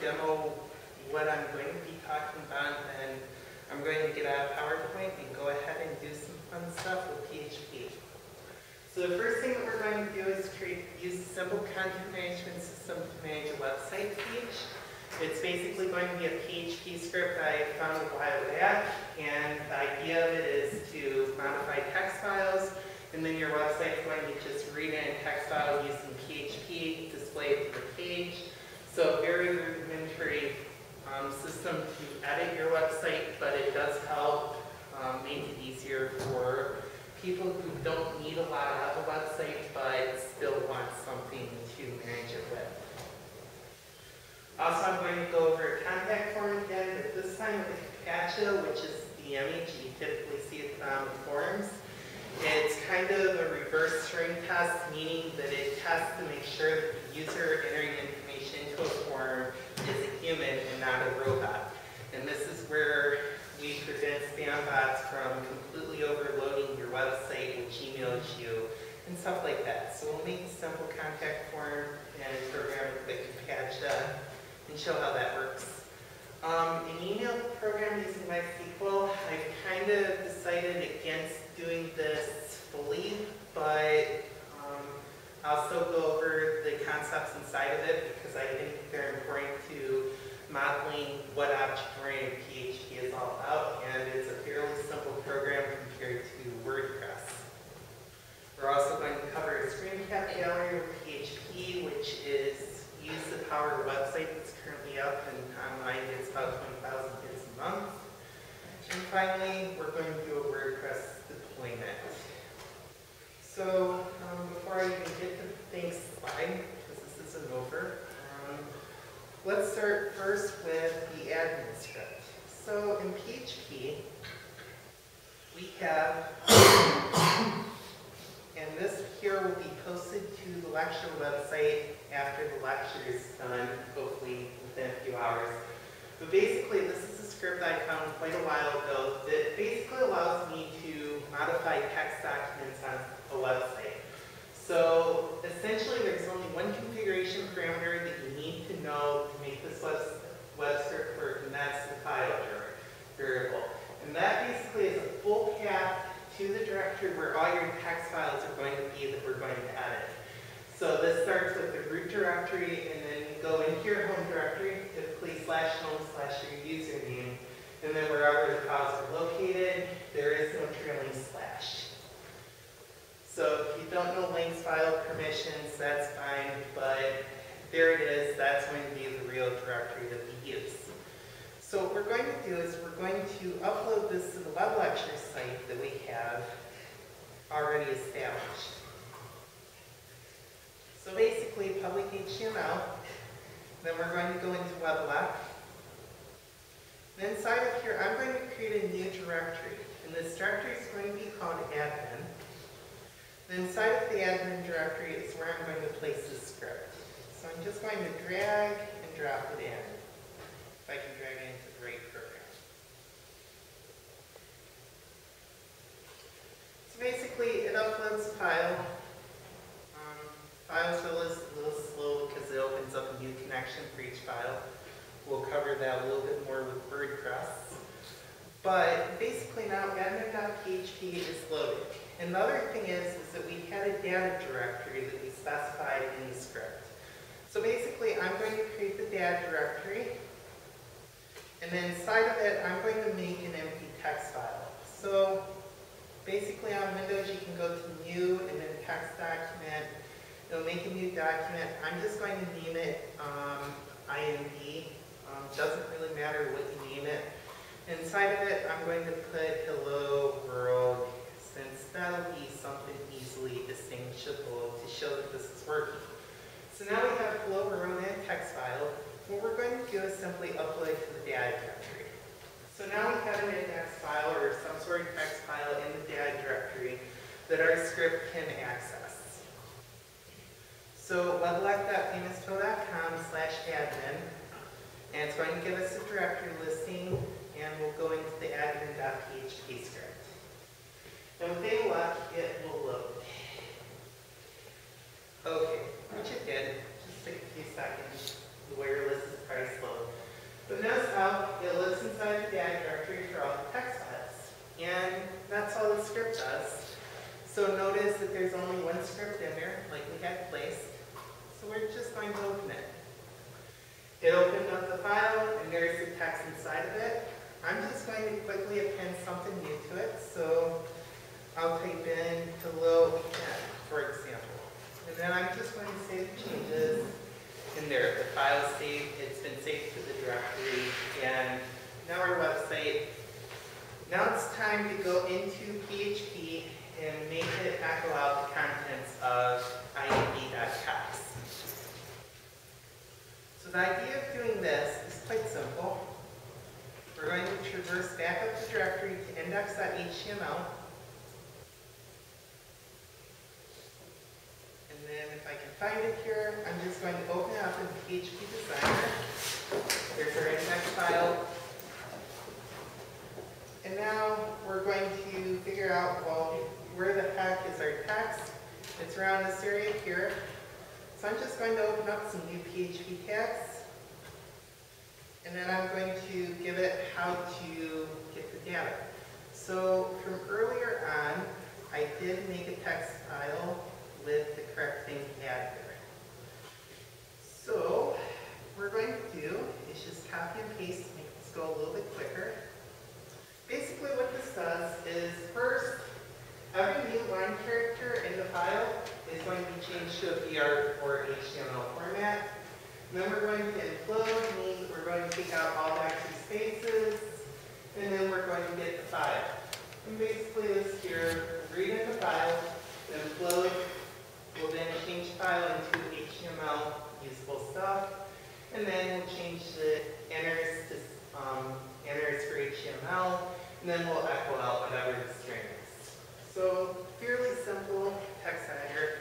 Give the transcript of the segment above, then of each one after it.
demo what I'm going to be talking about, and I'm going to get out of PowerPoint and go ahead and do some fun stuff with PHP. So the first thing that we're going to do is create, use a simple content management system to manage a website page. It's basically going to be a PHP script I found a while back, and the idea of it is to modify text files, and then your website's going to just read in text file using PHP, display it to the page. So very rudimentary um, system to edit your website, but it does help um, make it easier for people who don't need a lot of a website, but still want something to manage it with. Also, I'm going to go over a contact form again, but this time with the CAPTCHA, which is the image you typically see it on forms. It's kind of a reverse string test, meaning that it tests to make sure that the user entering information into a form is a human and not a robot. And this is where we prevent spam bots from completely overloading your website with Gmail you and stuff like that. So we'll make a simple contact form and a program it with CAPTCHA and show how that works. Um, an email program using MySQL, I've kind of decided against doing this fully, but I'll still go over the concepts inside of it because I think they're important to modeling what object-oriented PHP is all about, and it's a fairly simple program compared to WordPress. We're also going to cover a screen cap gallery with PHP, which is use the power website that's currently up and online gets about 20,000 hits a month. And finally, we're going to do a WordPress deployment. So um, before I even get to thanks slide, because this is an over, um, let's start first with the admin script. So in PHP, we have, and this here will be posted to the lecture website after the lecture is done, hopefully within a few hours. But basically, this is script I found quite a while ago that basically allows me to modify text documents on a website. So essentially, there's only one configuration parameter that you need to know to make this web, web script work, and that's the file variable. And that basically is a full path to the directory where all your text files are going to be that we're going to edit. So this starts with the root directory, and then you go into your home directory, typically slash home slash your username, and then wherever the files are located, there is no trailing slash. So if you don't know Linux file permissions, that's fine, but there it is. That's going to be the real directory that we use. So what we're going to do is we're going to upload this to the web lecture site that we have already established. So basically, public HTML, then we're going to go into WebLock. Then inside of here, I'm going to create a new directory. And this directory is going to be called admin. Then inside of the admin directory is where I'm going to place this script. So I'm just going to drag and drop it in. If I can drag it into the right program. So basically, it uploads a file. Files little, a little slow because it opens up a new connection for each file. We'll cover that a little bit more with WordPress. But basically now admin.php is loaded. And the other thing is, is that we had a data directory that we specified in the script. So basically, I'm going to create the data directory. And then inside of it, I'm going to make an empty text file. So basically on Windows, you can go to New and then Text Document. It'll make a new document. I'm just going to name it um, IND. Um, doesn't really matter what you name it. Inside of it, I'm going to put hello world, since that'll be something easily distinguishable to show that this is working. So now we have hello world and text file. What we're going to do is simply upload to the data directory. So now we have an index file or some sort of text file in the data directory that our script can access. So weblog.famouspro.com slash admin, and it's going to give us a directory listing, and we'll go into the admin.php script. And with a luck, it will load. Okay, which it did, just take a few seconds, the wireless is probably slow. But notice how it looks inside the data directory for all the text files. And that's all the script does. So notice that there's only one script in there, like we had placed. So we're just going to open it. It opened up the file, and there's the text inside of it. I'm just going to quickly append something new to it. So I'll type in hello again, for example. And then I'm just going to save the changes in there. The file is saved, it's been saved to the directory, and now our website. Now it's time to go into PHP and make it echo out the contents of imd.text. So the idea of doing this is quite simple. We're going to traverse back up the directory to index.html. And then if I can find it here, I'm just going to open it up in PHP Designer. There's our index file. And now we're going to figure out, well, where the heck is our text? It's around this area here. So I'm just going to open up some new PHP tags. And then I'm going to give it how to get the data. So from earlier on, I did make a text file with the correct thing added there. So what we're going to do is just copy and paste to make this go a little bit quicker. Basically what this does is first, every new line character in the file is going to be changed to a BR or HTML format. Then we're going to implode, means we're going to take out all the extra spaces, and then we're going to get the file. And basically this here, read in the file, implode, we'll then change the file into HTML usable stuff, and then we'll change the enters to um, enters for HTML, and then we'll echo out whatever the string is. So fairly simple text editor.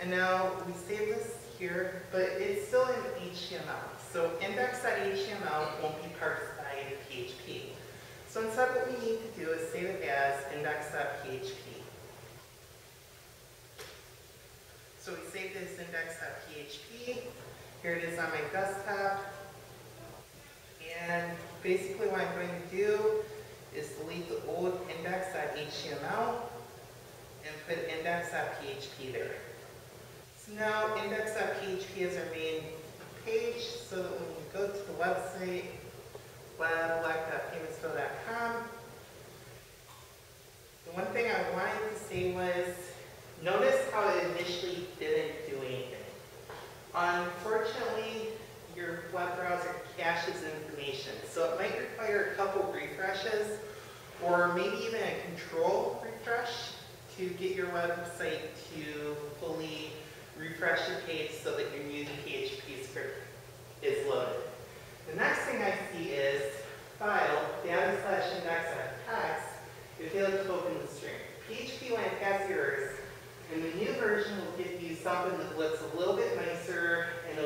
And now we save this here, but it's still in HTML. So index.html won't be parsed by PHP. So instead what we need to do is save it as index.php. So we saved this index.php. Here it is on my desktop. And basically what I'm going to do is delete the old index.html and put index.php there. Now index.php is our main page so that when you go to the website, weblog.famouspro.com, the one thing I wanted to say was, notice how it initially didn't do anything. Unfortunately, your web browser caches information, so it might require a couple refreshes, or maybe even a control refresh to get your website to fully refresh the page so that your new PHP script is loaded. The next thing I see is file, data slash index.text, it failed to open the string. PHP when it has errors, and the new version will give you something that looks a little bit nicer and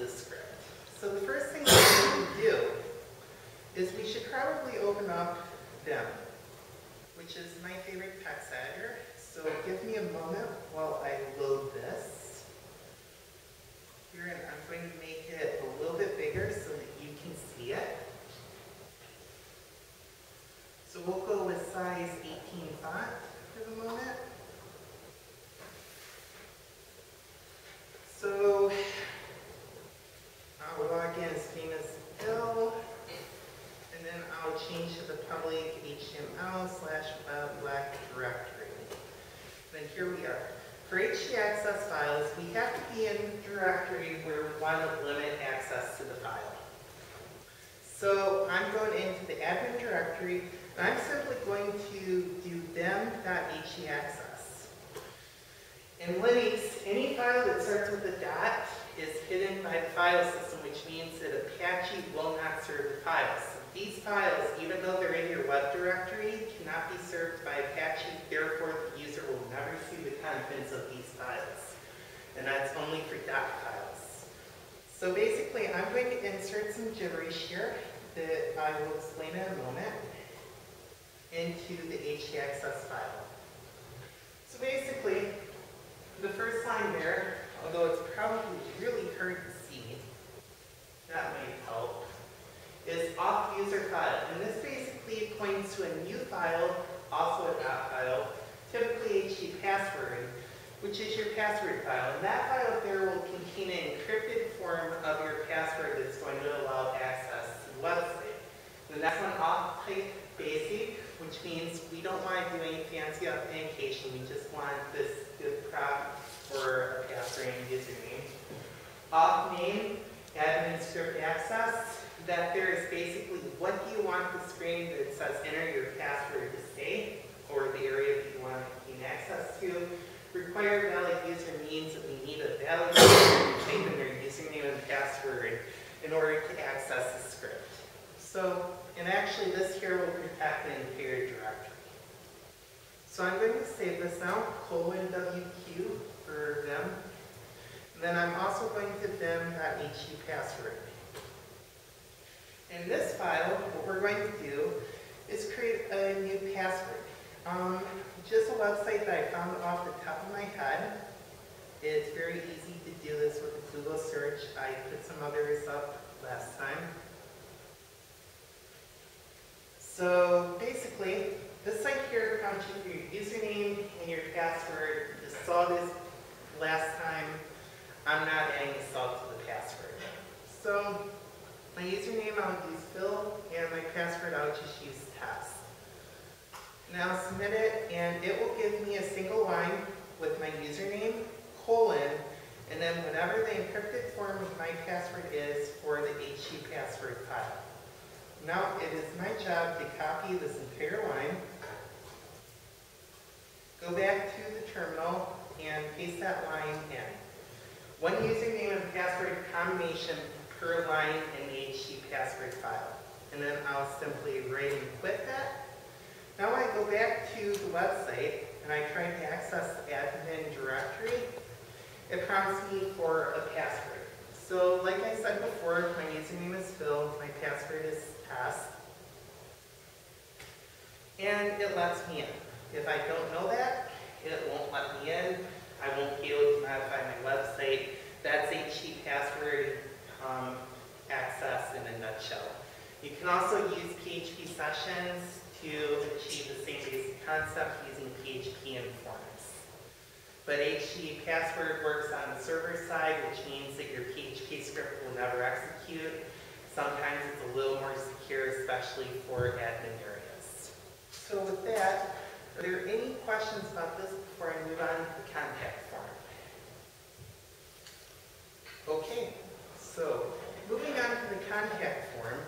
the script. So the first thing going to do is we should probably open up vim, which is my favorite text editor. So give me a moment while I load this. Here, and I'm going to make it a little bit bigger so that you can see it. So we'll go with size 18 font for the moment. So I'll log in as famous Bill, and then I'll change to the public HTML slash web black directory. Then here we are. For htaccess files, we have to be in a directory where we want to limit access to the file. So I'm going into the admin directory, and I'm simply going to do vim.htaccess. In Linux, any file that starts with a dot is hidden by the file system, which means that Apache will not serve the files. These files, even though they're in your web directory, cannot be served by Apache, therefore the user will never see the contents of these files. And that's only for dot files. So basically, I'm going to insert some gibberish here that I will explain in a moment into the htaccess file. So basically, the first line there, although it's probably really hard to see, that might help, is off user file. And this basically points to a new file, also a dot file, typically HT password, which is your password file. And that file there will contain an encrypted form of your password that's going to allow access to the website. The next one, AuthType basic, which means we don't want to do any fancy authentication. We just want this good prop for a password and username. AuthName, admin script access. That there is basically what do you want the screen that says enter your password to say, or the area that you want to gain access to. Required valid user means that we need a valid user to type in their username and password in order to access the script. So, and actually this here will protect the entire directory. So I'm going to save this now, colon WQ for vim. And then I'm also going to vim.hu password. In this file, what we're going to do is create a new password. Um, just a website that I found off the top of my head. It's very easy to do this with a Google search. I put some others up last time. So basically, this site here prompts you for your username and your password. You saw this last time. I'm not adding salt to the password. So my username I'll use Phil, and my password I'll just use test. Now submit it, and it will give me a single line with my username, colon, and then whatever the encrypted form of my password is for the HT password file. Now it is my job to copy this entire line, go back to the terminal, and paste that line in. One username and password combination per line in the HT password file. And then I'll simply write and quit that. Now I go back to the website and I try to access the admin directory. It prompts me for a password. So like I said before, my username is Phil, my password is test. And it lets me in. If I don't know that, it won't let me in. I won't be able to modify my website. That's HT password um, access in a nutshell. You can also use PHP sessions to achieve the same basic concept using PHP informants. But HT password works on the server side, which means that your PHP script will never execute. Sometimes it's a little more secure, especially for admin areas. So with that, are there any questions about this before I move on to the contact form? Okay, so moving on to the contact form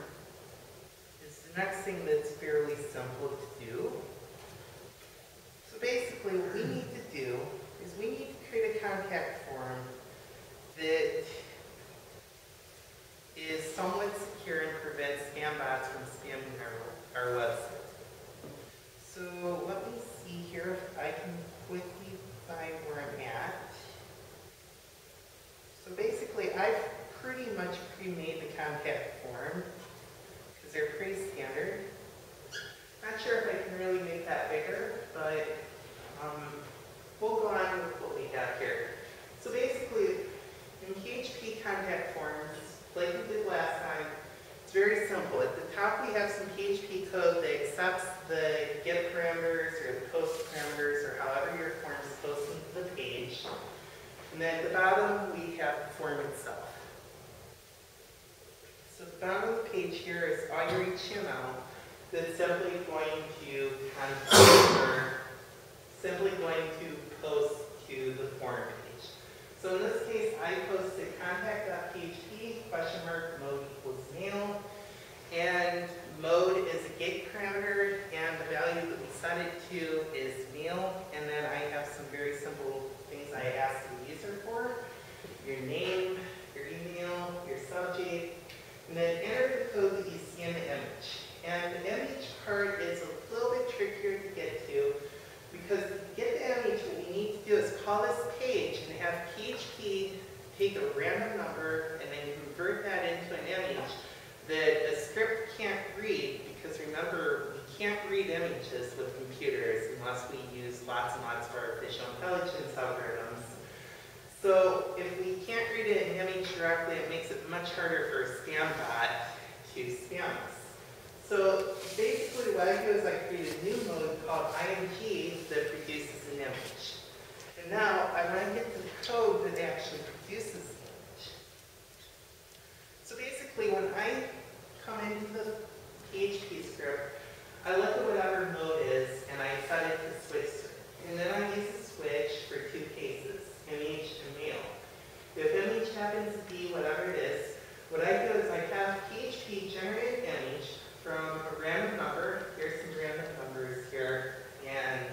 is the next thing that's fairly simple to do. So basically, what we need to do is we need to create a contact form that is somewhat secure and prevents spam bots from spamming our, our website. So let me see here if I can quickly find where I'm at. So basically, I've pretty much pre-made the contact form because they're pretty standard. Not sure if I can really make that bigger, but um, we'll go on with what we have here. So basically, in PHP contact forms, like we did last time, it's very simple. At the top, we have some PHP code that accepts the get parameters or the post parameters or however your form is posted to the page. And then at the bottom, we have the form itself. So the bottom of the page here is all your HTML that's simply going to or simply going to post to the form page. So in this case, I posted contact.php, question mark, mode equals mail. And mode is a get parameter, and the value that we set it to is mail. And then I have some very simple things I ask the user for. Your name, your email, your subject, then enter the code that you see in the image. And the image part is a little bit trickier to get to because to get the image, what we need to do is call this page and have PHP take a random number and then convert that into an image that a script can't read because remember, we can't read images with computers unless we use lots and lots of artificial intelligence algorithms. So if we can't read an image directly, it makes it much harder for a spam bot to spam us. So basically what I do is I create a new mode called IMG that produces an image. And now I want to get the code that actually produces the image. So basically when I come into the PHP script, I look at whatever mode is and I set it to switch. And then I use a switch for two cases, image. If image happens to be whatever it is, what I do is I have PHP generate image from a random number. Here's some random numbers here. And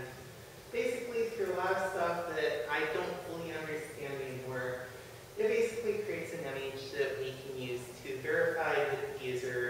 basically through a lot of stuff that I don't fully understand anymore, it basically creates an image that we can use to verify that the user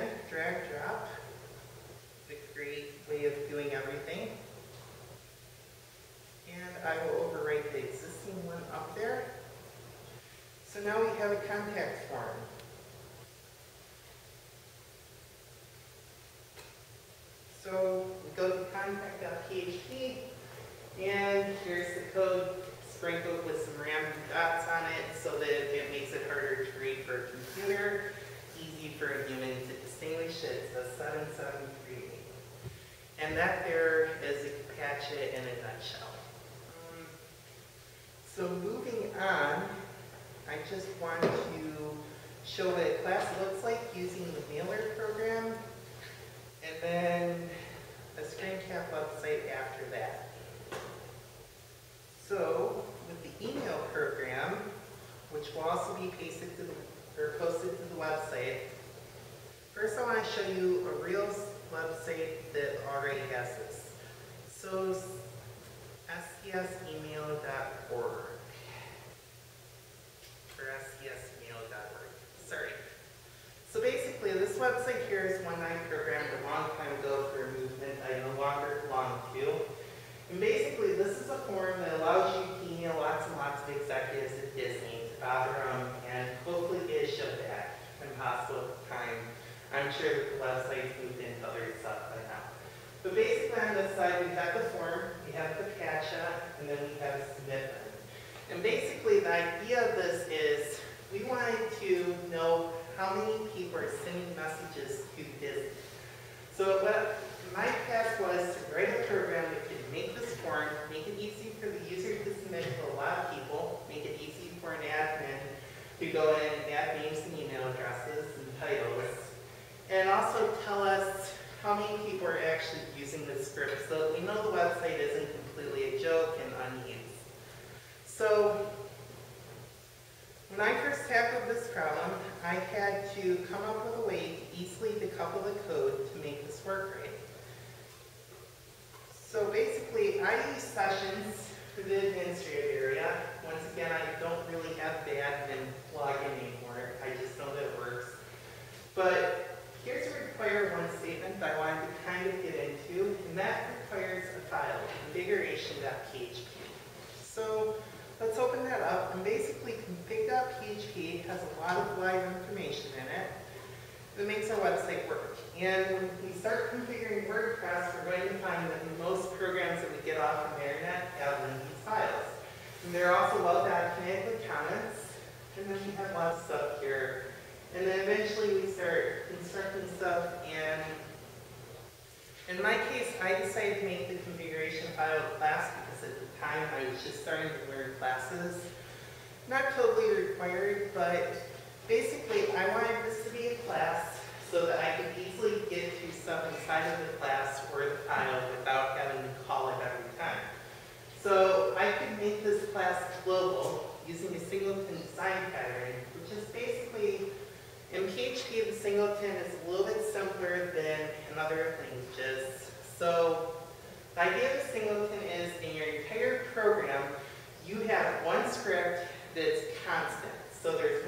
again, drag, drop, the great way of doing everything. And I will overwrite the existing one up there. So now we have a contact form. So we go to contact.php, and here's the code sprinkled with some random dots on it so that it makes it harder to read for a computer easy for a human to distinguish it. It's a 7738. And that there is a CAPTCHA in a nutshell. Um, So moving on, I just want to show what a class looks like using the mailer program, and then a screen cap website after that. So, with the email program, which will also be pasted to the, or posted to the website, first I want to show you a real website that already has this. So, scsemail.org or scsmail.org. Sorry. So basically, this website here is one I programmed a long time ago for a movement I no longer belong to. And basically, this is a forum that allows you to email lots and lots of executives at Disney to bother them and hopefully get a show back when possible at the time. I'm sure that the website's moved into other stuff by now. But basically, on this side, we have the form, we have the CAPTCHA, and then we have submit button. And basically, the idea of this is we wanted to know how many people are sending messages to Disney. So what my task was to write a program that could make this form, make it easy for the user to submit to a lot of people, make it easy for an admin to go in and add names and email addresses and titles, and also tell us how many people are actually using the script so that we know the website isn't completely a joke and unused. So when I first tackled this problem, I had to come up with a way to easily decouple the code to make this work right. So basically, I use sessions for the administrative area. Once again, I don't really have the admin plugin anymore. I just know that it works. But here's a require one statement that I wanted to kind of get into, and that requires a file, configuration.php. So let's open that up, and basically config.php has a lot of live information in it that makes our website work. And when we start configuring WordPress, we're going to find that most programs that we get off of internet have linking files. And they're also well documented with comments, and then we have lots of stuff here. And then eventually we start constructing stuff, and in my case, I decided to make the configuration file a class because at the time I was just starting to learn classes. Not totally required, but basically I wanted this to be a class so that I could easily get to stuff inside of the class or the file without having to call it every time. So I could make this class global using a singleton design pattern, which is basically, in PHP, the singleton is a little bit simpler than in other languages. So the idea of a singleton is in your entire program, you have one script that's constant. So there's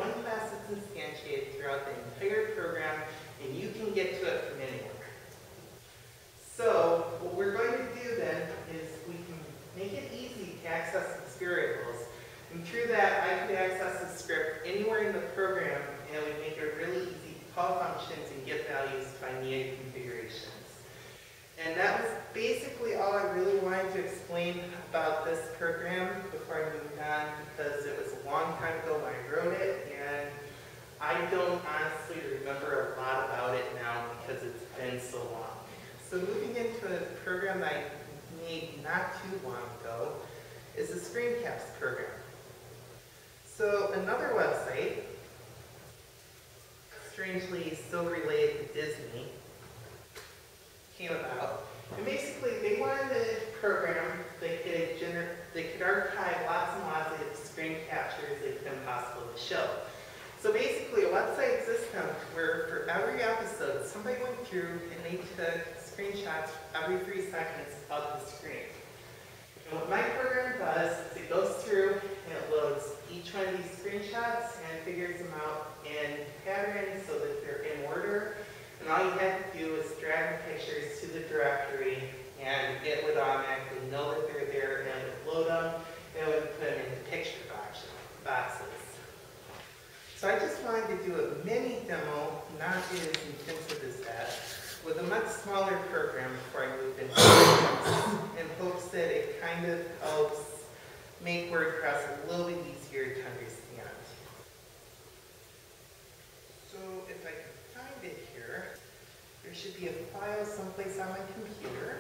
should be a file someplace on my computer.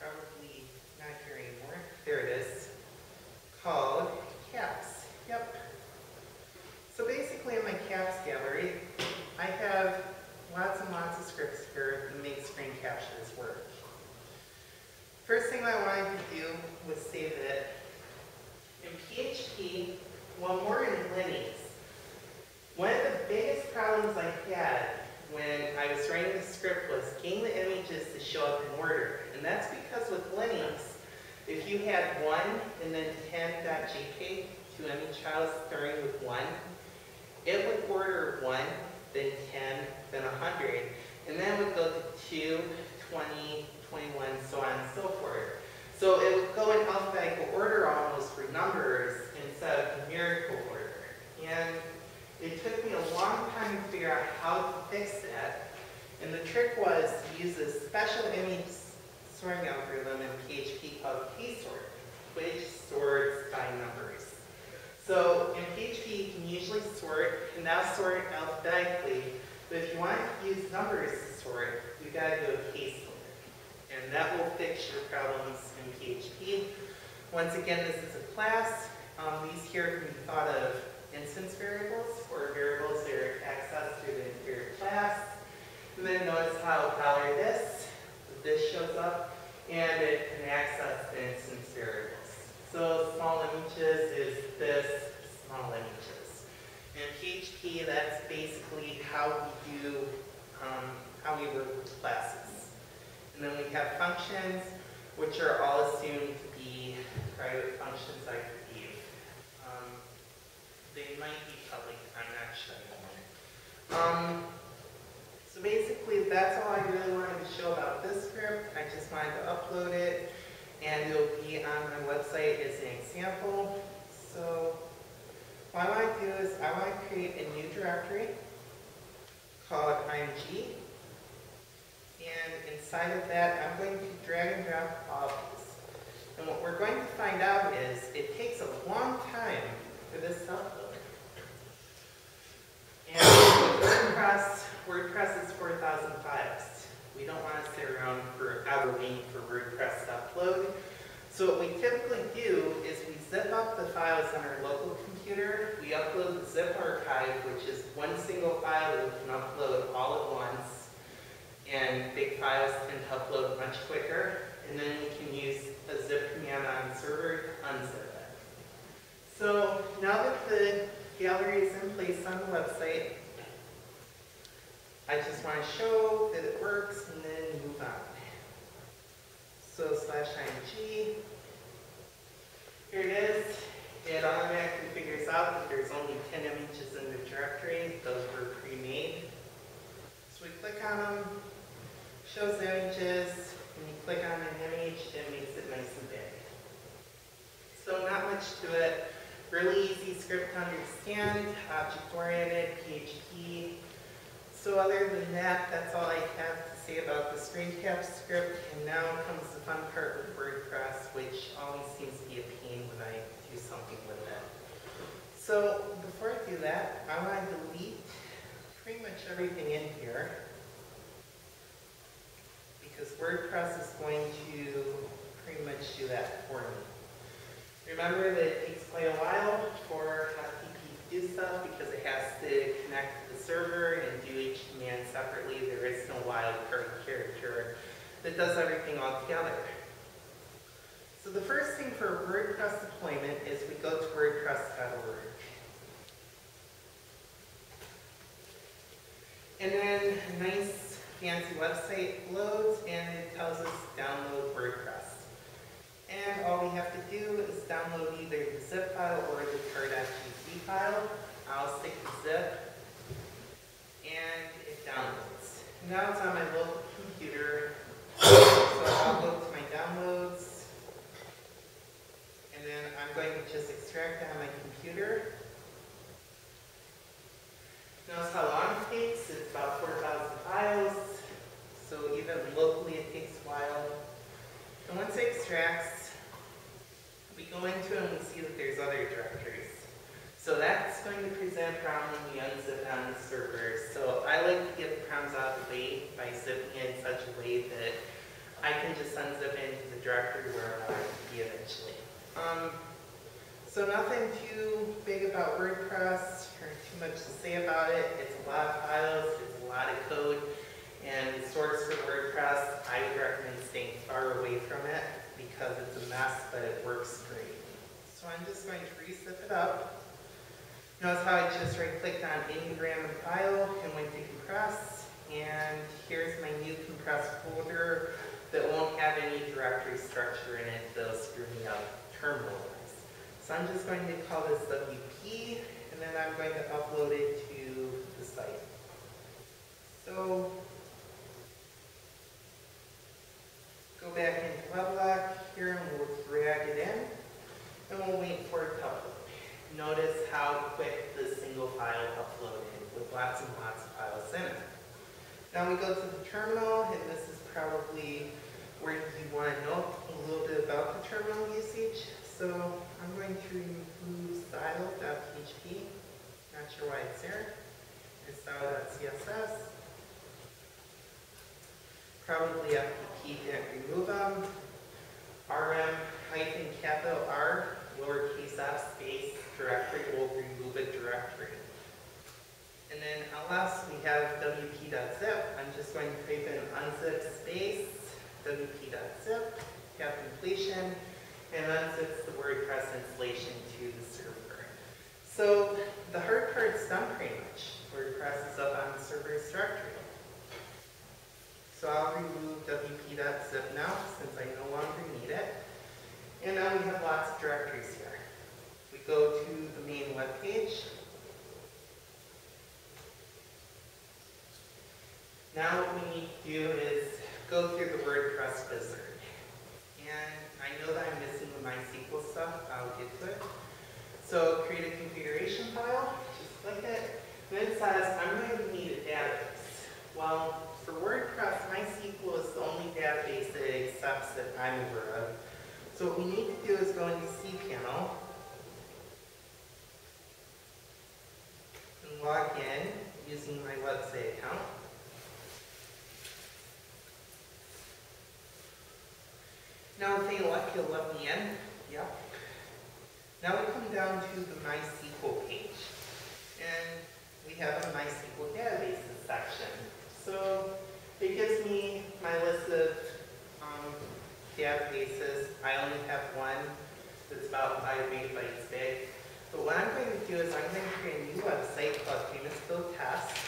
Probably not here anymore. There it is. Called caps. Yep. So basically in my caps gallery, I have lots and lots of scripts here that make screen captures work. First thing I wanted to do was say that in PHP, well more in Linux, one of the biggest problems I had when I was writing the script was getting the images to show up in order. And that's because with Linux, if you had 1 and then 10.jpg, two image files starting with 1, it would order 1, then 10, then 100, and then it would go to 2, 20, 21, so on and so forth. So it would go in alphabetical order almost for numbers instead of numerical order. And it took me a long time to figure out how to fix that. And the trick was to use a special image sorting algorithm in PHP called ksort, which sorts by numbers. So in PHP, you can usually sort, and now sort alphabetically, but if you want to use numbers to sort, you got to do a ksort. And that will fix your problems in PHP. Once again, this is a class. Um, these here can be thought of instance variables or variables that are accessed through the entire class. And then notice how dollar this, this shows up, and it can access the instance variables. So small images is this, small images. In PHP, that's basically how we do, um, how we work with classes. Have functions, which are all assumed to be private functions, I believe. Um, they might be public, I'm not sure. Um, so basically, that's all I really wanted to show about this script. I just wanted to upload it, and it'll be on my website as an example. So what I want to do is I want to create a new directory called img. And inside of that, I'm going to drag and drop all these. And what we're going to find out is it takes a long time for this to upload. And WordPress, WordPress is 4,000 files. We don't want to sit around forever waiting for WordPress to upload. So what we typically do is we zip up the files on our local computer. We upload the zip archive, which is one single file that we can upload all at once. And big files tend to upload much quicker. And then we can use a zip command on server to unzip it. So now that the gallery is in place on the website, I just want to show that it works and then move on. So slash img, here it is. It automatically figures out that there's only 10 images in the directory. Those were pre-made. So we click on them, shows images. When you click on an image, it makes it nice and big. So not much to it. Really easy script to understand, object-oriented, PHP. So other than that, that's all I have to say about the screencap script. And now comes the fun part with WordPress, which always seems to be a pain when I do something with it. So before I do that, I want to delete pretty much everything in here because WordPress is going to pretty much do that for me. Remember that it takes quite a while for HTTP to do stuff because it has to connect to the server and do each command separately. There is no wild wildcard character that does everything all together. So the first thing for a WordPress deployment is we go to wordpress.org. And then nice fancy website loads and it tells us download WordPress. And all we have to do is download either the zip file or the tar.gz file. I'll stick the zip and it downloads. Now it's on my local computer. So I'll go to my downloads and then I'm going to just extract it on my computer. Notice how long it takes. It's about 4,000 files. So even locally, it takes a while. And once it extracts, we go into it and we see that there's other directories. So that's going to present a problem when we unzip on the server. So I like to get the problems out of the way by zipping it in such a way that I can just unzip into the directory where I want it to be eventually. Um, so nothing too big about WordPress or too much to say about it. It's a lot of files, it's a lot of code and source for WordPress, I would recommend staying far away from it because it's a mess, but it works great. So I'm just going to re-zip it up. Notice how I just right-clicked on any random file and went to compress. And here's my new compressed folder that won't have any directory structure in it that'll screw me up terminal-wise. So I'm just going to call this WP, and then I'm going to upload it to the site. So go back into WebLock here and we'll drag it in, and we'll wait for it to upload. Notice how quick the single file uploaded with lots and lots of files in it. Now we go to the terminal, and this is probably where you want to know a little bit about the terminal usage. So I'm going to remove style.php, not sure why it's there, and style.css. Probably FTP didn't remove them. RM hyphen capital R, lowercase f space directory will remove a directory. And then ls we have wp.zip. I'm just going to type in unzip space wp.zip, have completion, and unzips the WordPress installation to the server. So the hard part's done pretty much. WordPress is up on the server's directory. So I'll remove wp.zip now since I no longer need it. And now we have lots of directories here. We go to the main web page. Now what we need to do is go through the WordPress wizard. And I know that I'm missing the MySQL stuff. I'll get to it. So create a configuration file, just click it. Then it says, I'm going to need a database. Well, for WordPress, MySQL is the only database that it accepts that I'm aware of. So what we need to do is go into cPanel and log in using my website account. Now if they elect, you'll let me in. Yep. Now we come down to the MySQL page. And we have a MySQL databases section. So it gives me my list of um, databases. I only have one that's about five megabytes big. But what I'm going to do is I'm going to create a new website called Famous Phil Test.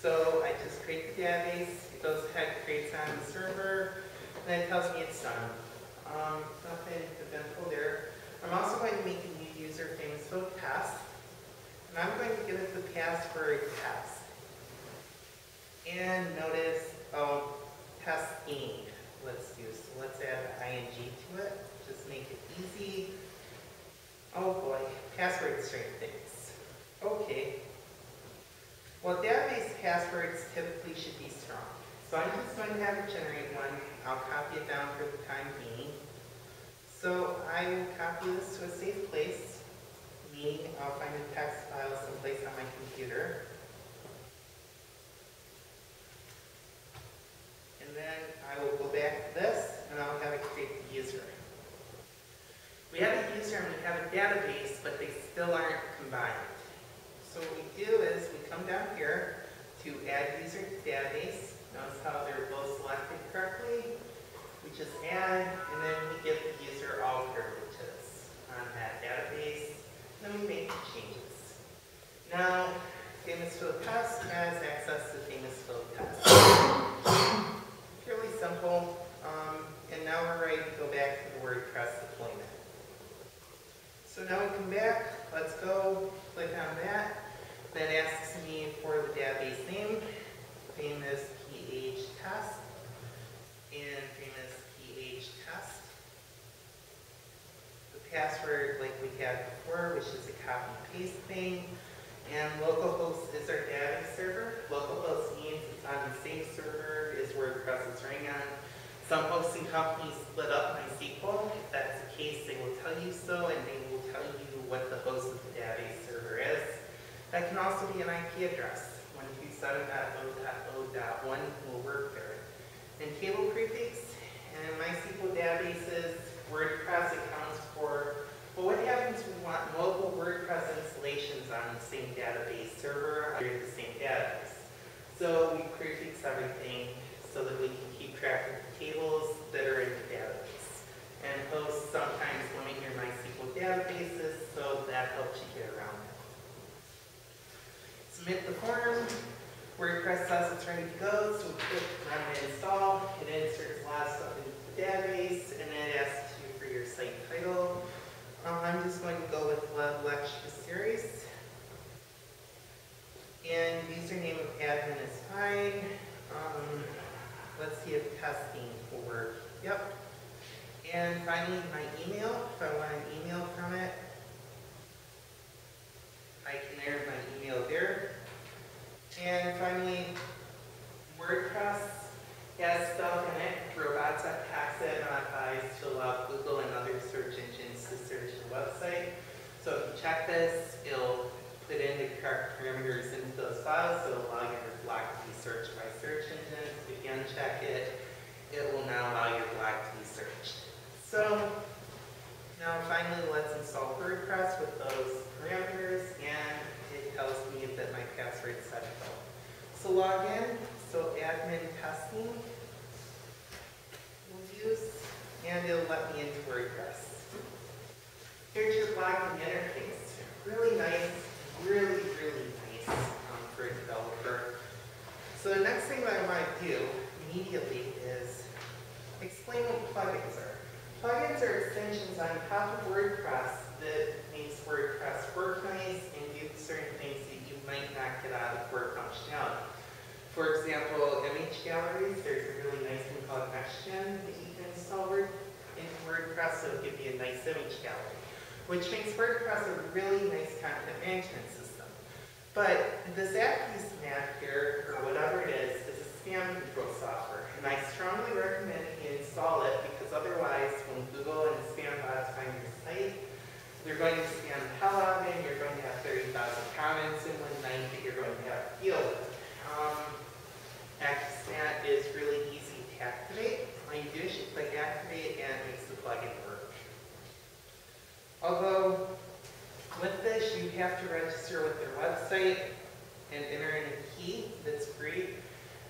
So I just create the database, it goes ahead, creates on the server, and then it tells me it's done. Um, nothing eventful there. I'm also going to make a new user, Famous Phil Test, and I'm going to give it the password test. And notice, testing, let's do, so let's add the ing to it, just make it easy. Oh boy, password string things. Okay. Well, database passwords typically should be strong. So I'm just going to have it generate one. I'll copy it down for the time being. So I will copy this to a safe place, meaning I'll find a text file someplace on my computer. Then I will go back to this, and I'll have it create the user. We have a user and we have a database, but they still aren't combined. So what we do is we come down here to add user to database. Notice how they're both selected correctly. We just add, and then we I can enter my email there. And finally, WordPress has stuff in it, robots.txt modifies to allow Google and other search engines to search the website. So if you check this, it'll put in the correct parameters into those files, so it'll allow your blog to be searched by search engines. If you uncheck it, it will now allow your blog to be searched. So now finally, let's install WordPress with those parameters, and it tells me that my password is set to go. So log in, so admin testing we'll use, and it'll let me into WordPress. Here's your login interface. Really nice, really, really nice um, for a developer. So the next thing that I want to do immediately is explain what plugins are. Plugins are extensions on top of WordPress that makes WordPress work nice and do certain things that you might not get out of Word functionality. For example, image galleries, there's a really nice one called NextGen that you can install Word, into WordPress, so it'll give you a nice image gallery, which makes WordPress a really nice content management system. But this Akismet here, or whatever it is, is a spam control software, and I strongly recommend you install it because otherwise, when Google and spam bots find your site, they're going to spam the hell out of it, and you're going to have 30,000 comments in one night that you're going to have to deal with. Um, Akismet is really easy to activate. All you do is you click activate and it makes the plugin work. Although, with this, you have to register with their website and enter in a key that's free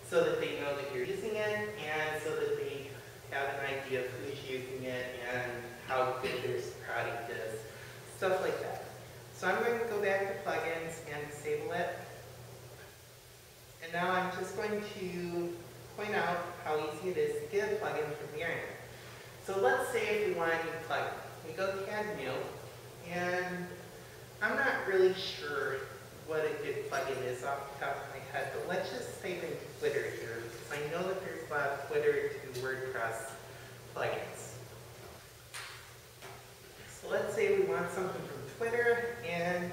so that they know that you're using it and so that they have an idea of who's using it and how good their product is, stuff like that. So I'm going to go back to plugins and disable it. And now I'm just going to point out how easy it is to get a plugin from internet. So let's say if we want a new plugin. We go add new, and I'm not really sure what a good plugin is off the top of my head, but let's just type in Twitter here, because I know that there's a lot of Twitter to WordPress plugins. So let's say we want something from Twitter, and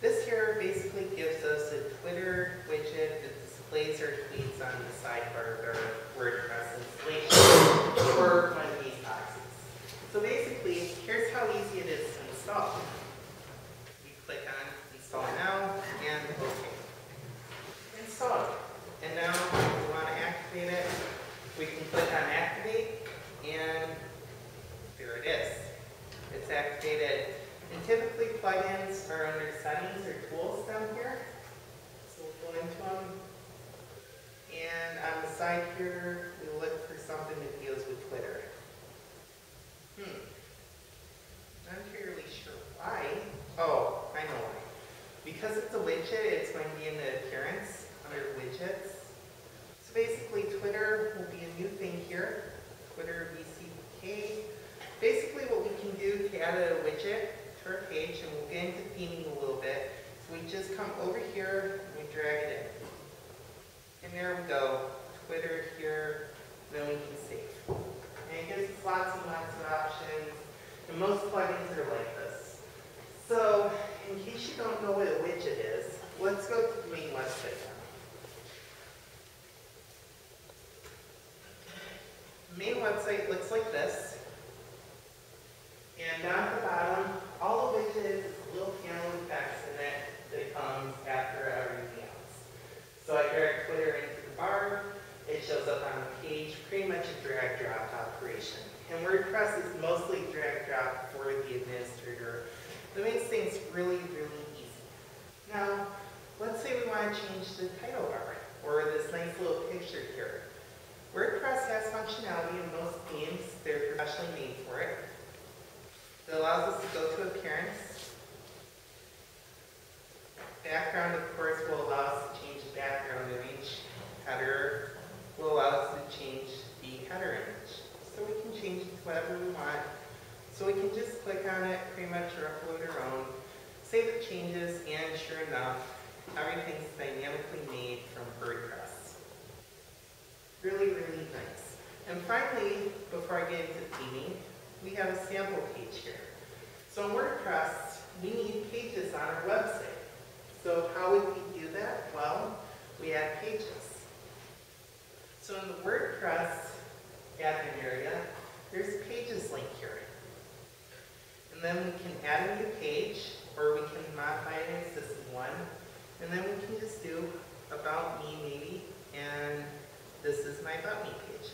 this here basically gives us a Twitter widget that displays our tweets on the sidebar of our WordPress installation, or one of these boxes. So basically, here's how easy it is to install. Install Now, and OK. Install. And now, if we want to activate it, we can click on Activate, and there it is. It's activated. And typically, plugins are under Settings or Tools down here. So we'll go into them. And on the side here, we look for something that deals with Twitter. Hmm. I'm not entirely sure why. Oh, I know why. Because it's a widget, it's going to be in the appearance under widgets. So basically, Twitter will be a new thing here. Twitter VCK. Basically, what we can do add a widget to our page, and we'll get into theming a little bit, so we just come over here and we drag it in. And there we go, Twitter here, then we can save. And it gives us lots and lots of options, and most plugins are like this. So, in case you don't know what a widget is, let's go to the main website now. Main website looks like this. And down at the bottom, all the widgets is a little panel with text in it that comes after everything else. So I drag Twitter into the bar, it shows up on the page, pretty much a drag drop operation. And WordPress is mostly drag drop for the administrator it makes things really, really easy. Now, let's say we want to change the title bar, or this nice little picture here. WordPress has functionality in most themes, they're professionally made for it. It allows us to go to appearance. Background, of course, will allow us to change the background of each header, will allow us to change the header image. So we can change it to whatever we want so we can just click on it, pretty much, or upload our own, save the changes, and sure enough, everything's dynamically made from WordPress. Really, really nice. And finally, before I get into theming, we have a sample page here. So in WordPress, we need pages on our website. So how would we do that? Well, we add pages. So in the WordPress admin area, there's pages link here. And then we can add a new page, or we can modify an existing one. And then we can just do about me maybe, and this is my about me page.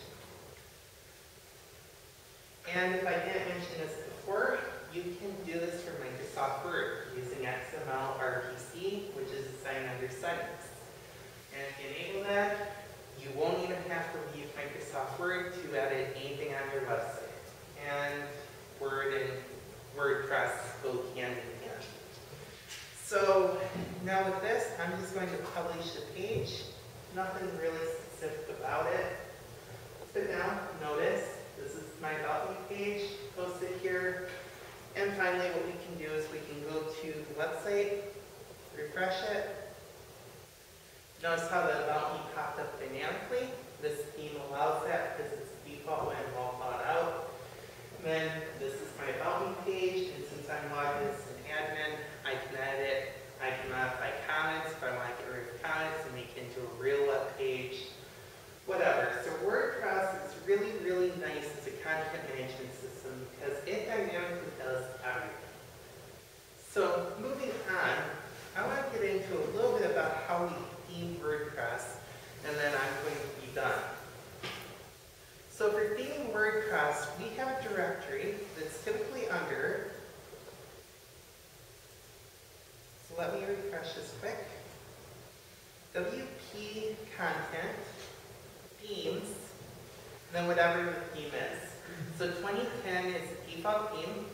And if I didn't mention this before, you can do this for Microsoft Word using XML RPC, which is assigned under settings. And if you enable that, you won't even have to leave Microsoft Word to edit anything on your website. And Word and WordPress go hand in hand. So now with this, I'm just going to publish the page. Nothing really specific about it. But now, notice, this is my About Me page, posted here. And finally, what we can do is we can go to the website, refresh it. Notice how the About Me popped up dynamically. This theme allows that because it's default when all then this is my About Me page, and since I'm logged in as an admin, I can edit, I can modify comments if I want to get rid of comments and make it into a real web page, whatever. So WordPress is really, really nice as a content management system because it dynamically does everything. So moving on, I want to get into a little bit about how we theme WordPress, and then I'm going to be done. So for theming WordPress, we have a directory that's typically under, so let me refresh this quick, WP content, themes, and then whatever the theme is. So 2010 is the default theme.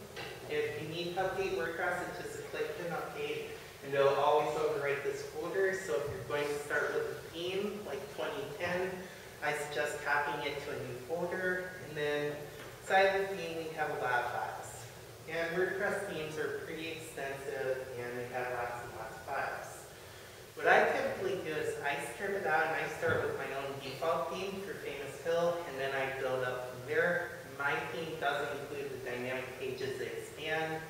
If you need to update WordPress, it's just a click and update, and it'll always overwrite this folder. So if you're going to start with a theme like 2010, I suggest copying it to a new folder, and then inside of the theme we have a lot of files. And WordPress themes are pretty extensive, and they have lots and lots of files. What I typically do is I strip it out and I start with my own default theme for Famous Phil, and then I build up from there. My theme doesn't include the dynamic pages that expand,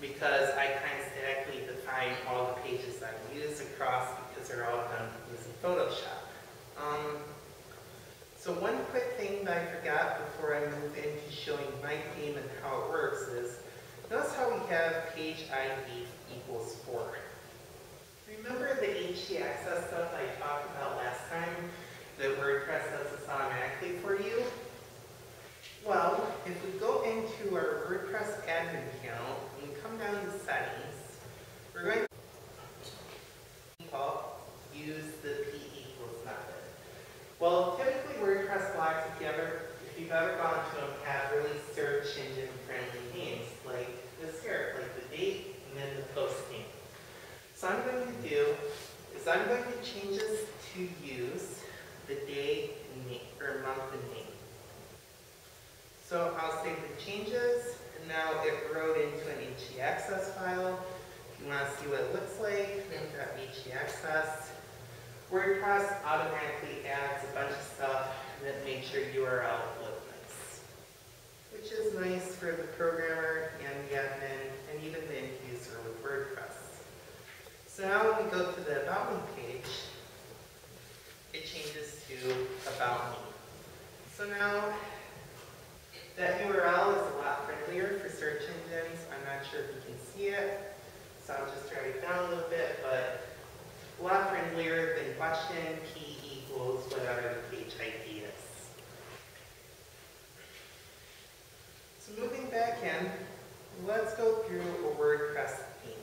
because I kind of statically define all the pages I use across because they're all done using Photoshop. Um, so one quick thing that I forgot before I move into showing my theme and how it works is, notice how we have page ID equals 4. Remember the HT access stuff I talked about last time that WordPress does this automatically for you? Well, if we go into our WordPress admin account and we come down to settings, we're going to use the p equals method. Well, typically WordPress blocks, if you ever, if you've ever gone to them, have really search engine friendly names like this here, like the date and then the post name. So I'm going to do is I'm going to change this to use the day name, or month and name. So I'll save the changes, and now it wrote into an htaccess file. If you want to see what it looks like, htaccess. WordPress automatically adds a bunch of stuff that makes your URL look nice. Which is nice for the programmer and the admin and even the end user with WordPress. So now when we go to the About Me page, it changes to About Me. So now that URL is a lot friendlier for search engines. I'm not sure if you can see it, so I'll just drag it down a little bit, but a lot friendlier than question p equals whatever the page ID is. So moving back in, let's go through a WordPress theme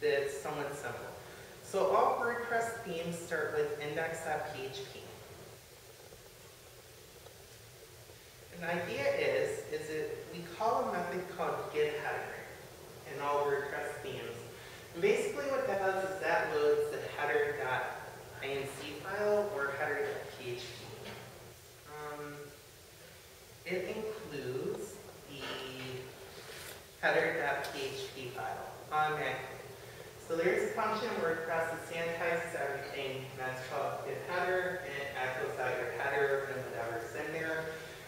that's somewhat simple. So all WordPress themes start with index.php. An idea is, is that we call a method called get header in all WordPress themes. Basically what that does is that loads the header.inc file or header.php. Um, it includes the header.php file automatically. So there's a function in WordPress that sanitizes everything, that's called get header, and it echoes out your header and whatever's in there.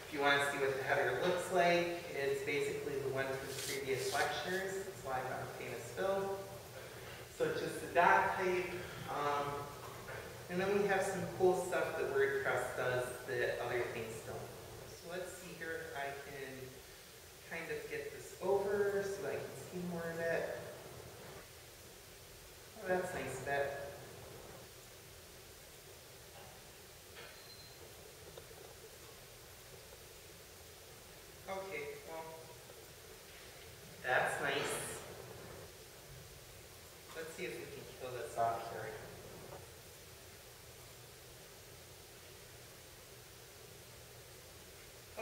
If you want to see what the header looks like, it's basically the one from the previous lectures. It's live on Famous Phil. So just a dot type. Um, and then we have some cool stuff that WordPress does that other things don't. So let's see here if I can kind of get this over so I can see more of it. Oh, that's nice, that. Okay, well, that's nice. Let's see if we can kill this off here.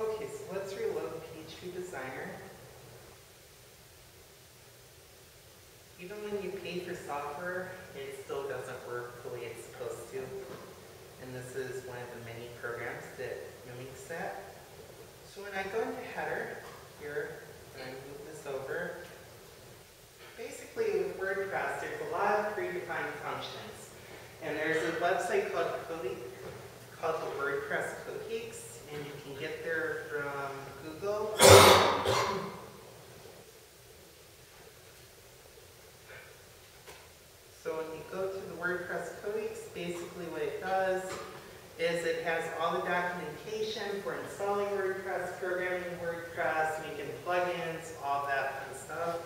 Okay, so let's reload PHP Designer. Even when you pay for software, it still doesn't work the way it's supposed to. And this is one of the many programs that mimics that. So when I go into header here, and I move this over, basically with WordPress, there's a lot of predefined functions. And there's a website called Code, called the WordPress Codex, and you can get there from Google. So when you go to the WordPress Codex, basically what it does is it has all the documentation for installing WordPress, programming WordPress, making plugins, all that fun stuff.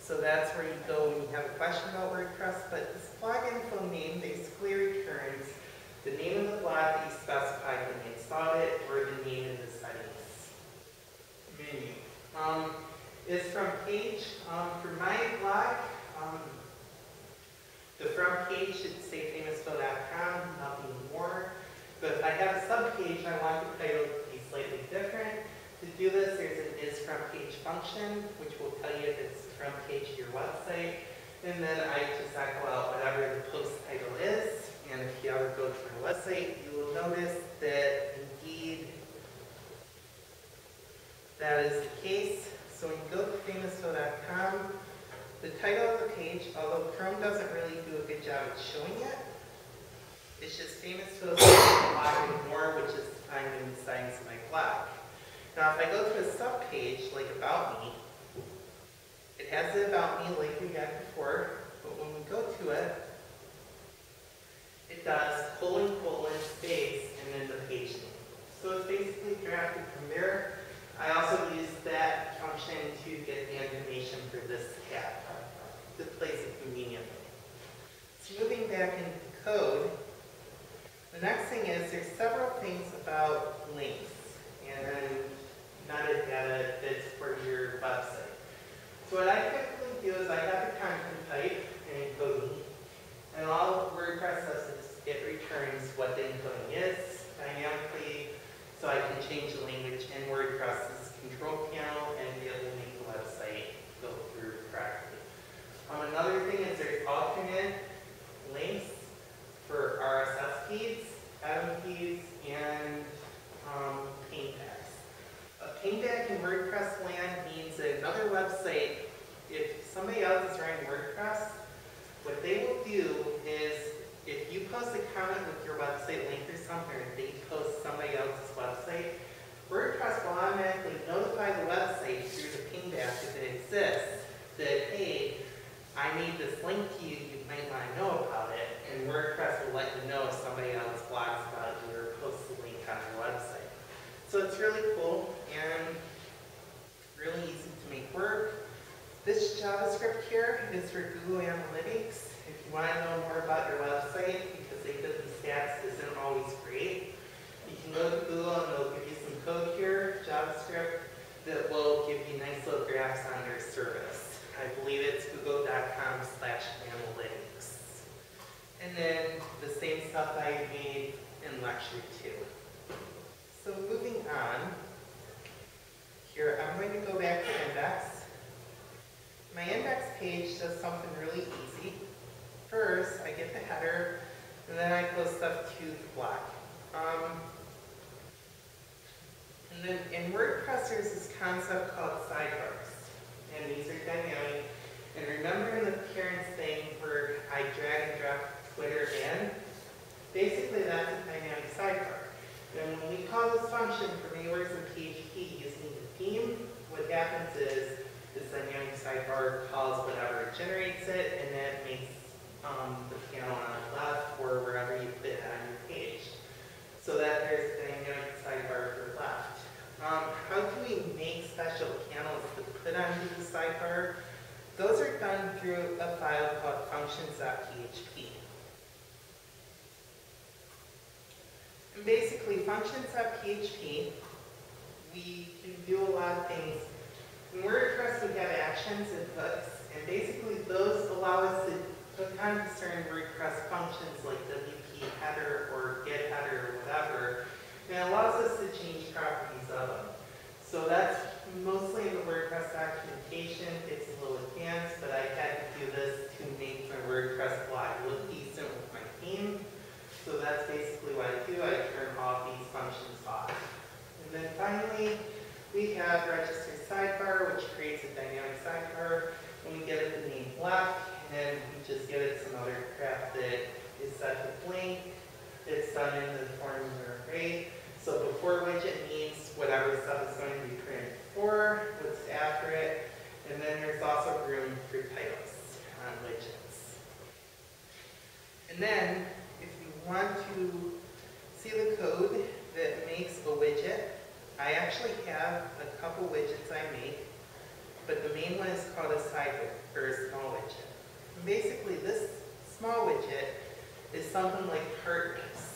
So that's where you go when you have a question about WordPress. But this blog info name basically returns the name of the blog that you specified when you installed it or the name in the settings menu. Um, is from page, um, for my blog, um, the front page should say famousphil.com, nothing more. But if I have a subpage, I want the title to be slightly different. To do this, there's an is front page function, which will tell you if it's the front page of your website. And then I just echo out whatever the post title is. And if you ever go to my website, you will notice that indeed that is the case. So when you go to famousphil.com, the title of the page, although Chrome doesn't really do a good job at showing it, it's just famous photos blog and more, which is defined in the settings of my blog. Now, if I go to a subpage like About Me, it has the About Me like we had before, but when we go to it, it does colon, colon, space, and then the page name. So it's basically drafted from there. I also use that function to get the information for this tab to place it conveniently. Back in code, the next thing is there's several things about links and metadata that's for your website. So what I typically do is I have a content type in encoding, and all WordPress does is it returns what the encoding is dynamically, so I can change the language in WordPress's control panel and be able to make the website go through correctly. Um, another thing is there's alternate links for RSS feeds, Atom feeds, and um, paint tags. A paint tag in WordPress land means that another website, if somebody else is running WordPress, what they will do is if you post a comment with your website link or something, or they post somebody else's website, WordPress will automatically notify the website through the pingback if it exists that, hey, I need this link to you, you might want to know about it, and WordPress will let you know if somebody else blogs about you or posts a link on your website. So it's really cool and really easy to make work. This JavaScript here is for Google Analytics. If you want to know more about your website, because they did the stats isn't always great, you can go to Google and they'll give you some code here, JavaScript, that will give you nice little graphs on your service. I believe it's google.com slash analytics. And then the same stuff I made in lecture two. So moving on, Here, I'm going to go back to index. My index page does something really easy. First, I get the header, and then I post stuff to the. Um, and then in WordPress, there's this concept called sidebars, and these are dynamic. And remember the appearance thing where I drag and drop Twitter in? Basically, that's a dynamic sidebar. And when we call this function from AWorks and PHP using the theme, what happens is this dynamic sidebar calls whatever generates it, and then it makes um, the panel on the left or wherever you put it on your page. So that there's a dynamic sidebar for left. Um, how do we make special panels to put onto the sidebar? Those are done through a file called functions.php. And basically, functions.php, we can do a lot of things. In WordPress, we have actions and hooks, and basically those allow us to hook onto certain WordPress functions like WP header or get header or whatever, and it allows us to change properties of them. So that's mostly in the WordPress documentation. It's a little advanced, but I had to do this to make my WordPress blog look decent with my theme. So that's basically what I do. I turn all these functions off. And then finally, we have register sidebar, which creates a dynamic sidebar. And we get it the name left, and then we just give it some other crap that is set to blank. It's done in the formula array. So before widget means whatever stuff is going to be printed before, what's after it, and then there's also room for titles on widgets. And then, if you want to see the code that makes a widget, I actually have a couple widgets I make, but the main one is called a side or a small widget. And basically, this small widget is something like partners.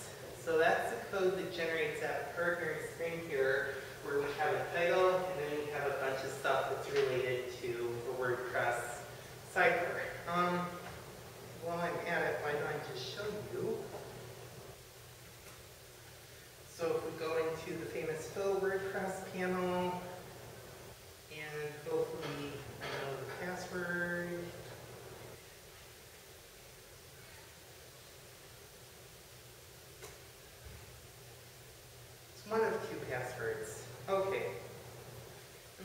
So that's the code that generates that partner screen here, where we have a title, and then we have a bunch of stuff that's related to the WordPress cipher. Um, while I'm at it, why don't I just show you? So if we go into the famous Phil WordPress panel, and hopefully I know the password. It's one of two passwords. Okay.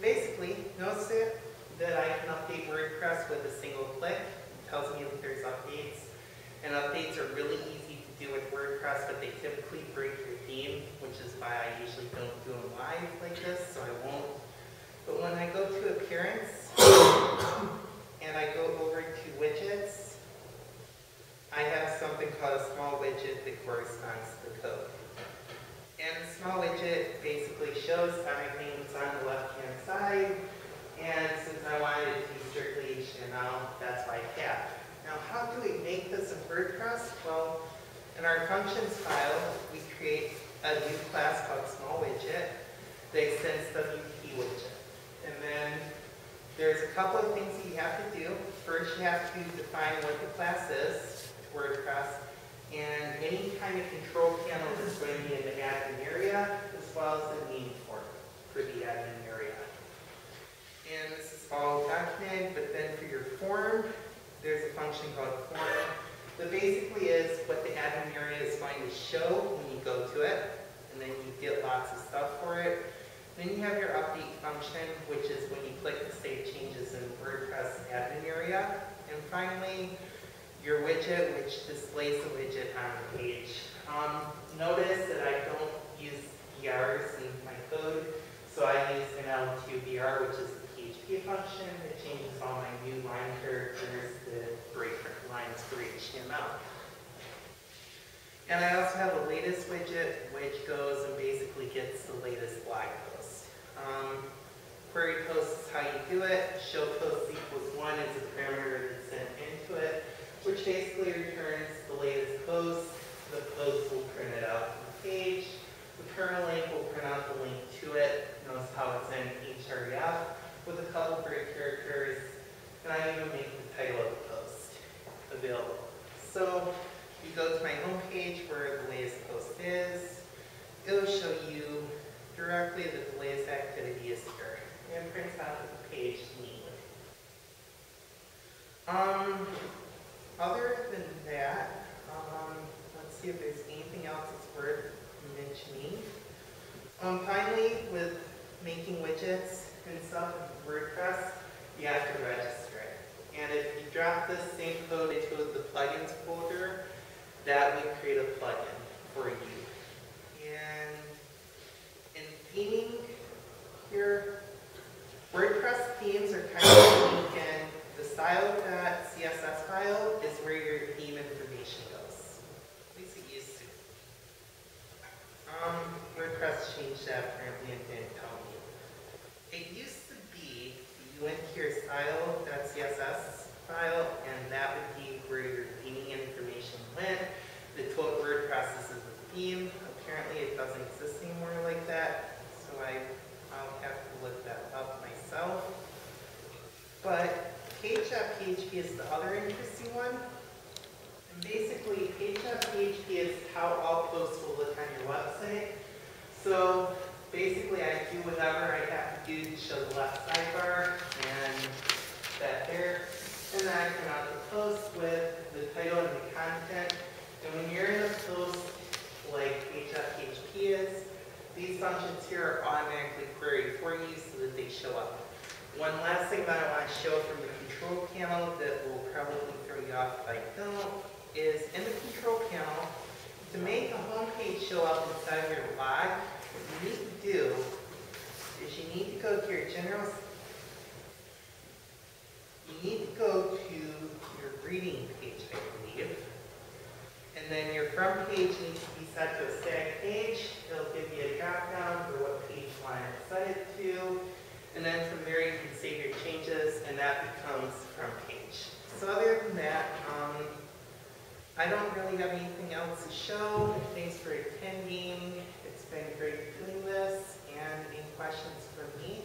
Basically, notice it that I can update WordPress with a single click. It tells me that there's updates. And updates are really easy to do with WordPress, but they typically break your theme, which is why I usually don't do them live like this, so I won't. But when I go to Appearance, and I go over to Widgets, I have something called a small widget that corresponds to the code. And the small widget basically shows everything that's on the left-hand side, and since I wanted it to be strictly HTML, that's why I have. Now, how do we make this in WordPress? Well, in our functions file, we create a new class called small widget that extends WP widget. And then there's a couple of things you have to do. First, you have to define what the class is, WordPress, and any kind of control panel that's going to be in the admin area, as well as the name for for the admin area. And this is all documented, but then for your form, there's function called that basically is what the admin area is going to show when you go to it, and then you get lots of stuff for it. Then you have your update function, which is when you click to save changes in WordPress admin area. And finally, your widget, which displays the widget on the page. Um, notice that I don't use BRs in my code, so I use an L2BR, which is the PHP function that changes all my new line characters that break lines for HTML. And I also have a latest widget, which goes and basically gets the latest blog post. Um, query post is how you do it. Show post equals one is a parameter that's sent into it, which basically returns the latest post. The post will print it out on the page. The permalink will print out the link to it. Notice how it's in href with a couple break characters. And I even make the title of available. So you go to my homepage where the latest post is. It'll show you directly that the latest activity is here. And it prints out the page neatly. Um, other than that, um, let's see if there's anything else that's worth mentioning. Um, finally, with making widgets and stuff WordPress, you have to register it. And if you drop this same code into the plugins folder, that would create a plugin for you. And in theming, your WordPress themes are kind of unique and the style.css file is where your theme information goes. It used to. Um, WordPress changed that apparently and didn't tell me. It used you went to your style.css file and that would be where your theming information went. The total WordPress is a theme. Apparently it doesn't exist anymore like that, so I, I'll have to look that up myself. But page.php is the other interesting one. And basically, page.php is how all posts will look on your website. So basically, I do whatever I have to do to show the left sidebar. And I come out the post with the title and the content. And when you're in a post like page.php is, these functions here are automatically queried for you so that they show up. One last thing that I want to show from the control panel that will probably throw you off if I don't, is in the control panel, to make the home page show up inside of your log, what you need to do is you need to go to your general, you need to go to your reading page, I believe. And then your front page needs to be set to a static page. It'll give you a drop down for what page you want to set it to. And then from there, you can save your changes, and that becomes front page. So other than that, um, I don't really have anything else to show. Thanks for attending. It's been great doing this. And any questions for me?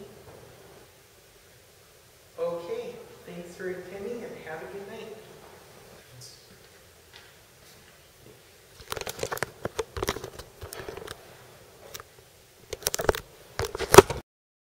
Okay, thanks for attending, and have a good night.